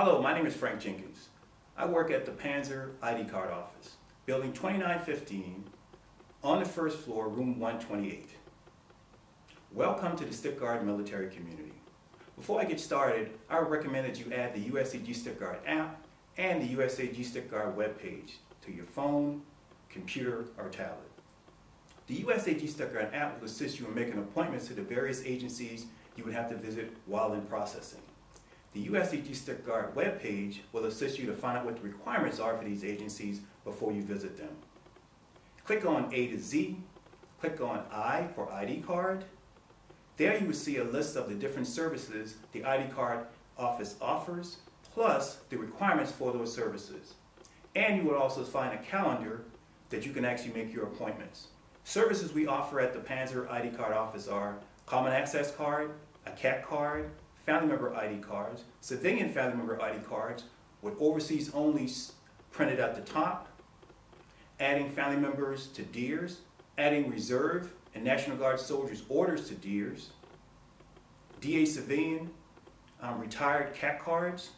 Hello, my name is Frank Jenkins. I work at the Panzer ID card office, building 2915, on the first floor, room 128. Welcome to the Stuttgart military community. Before I get started, I recommend that you add the USAG Stuttgart app and the USAG Stuttgart webpage to your phone, computer, or tablet. The USAG Stuttgart app will assist you in making appointments to the various agencies you would have to visit while in processing. The USAG Stuttgart webpage will assist you to find out what the requirements are for these agencies before you visit them. Click on A to Z, click on I for ID card. There you will see a list of the different services the ID card office offers, plus the requirements for those services. And you will also find a calendar that you can actually make your appointments. Services we offer at the Panzer ID card office are Common Access Card, a CAC card, family member ID cards, civilian family member ID cards with overseas only printed at the top, adding family members to DEERS, adding reserve and National Guard soldiers orders to DEERS, DA civilian, um, retired CAC cards,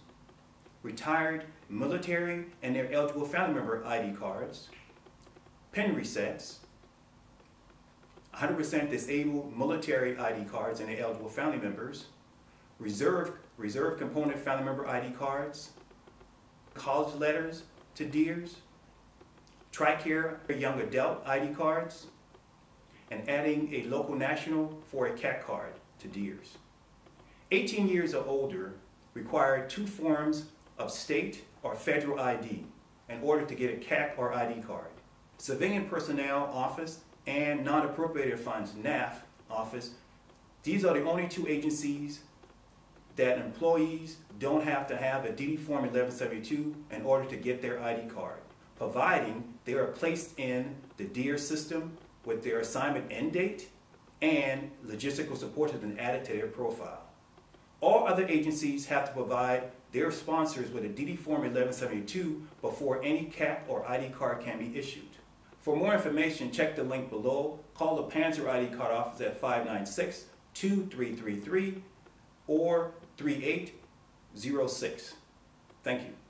retired military and their eligible family member ID cards, PIN resets, 100% disabled military ID cards and their eligible family members, reserve, reserve component family member ID cards, college letters to DEERS, TRICARE young adult ID cards, and adding a local national for a CAC card to DEERS. 18 years or older require two forms of state or federal ID in order to get a CAC or ID card. Civilian Personnel Office and Non-Appropriated Funds, NAF, office, these are the only two agencies that employees don't have to have a DD Form 1172 in order to get their ID card, providing they are placed in the DEERS system with their assignment end date and logistical support has been added to their profile. All other agencies have to provide their sponsors with a DD Form 1172 before any CAC or ID card can be issued. For more information, check the link below. Call the Panzer ID card office at 596 2333 or 3806. Thank you.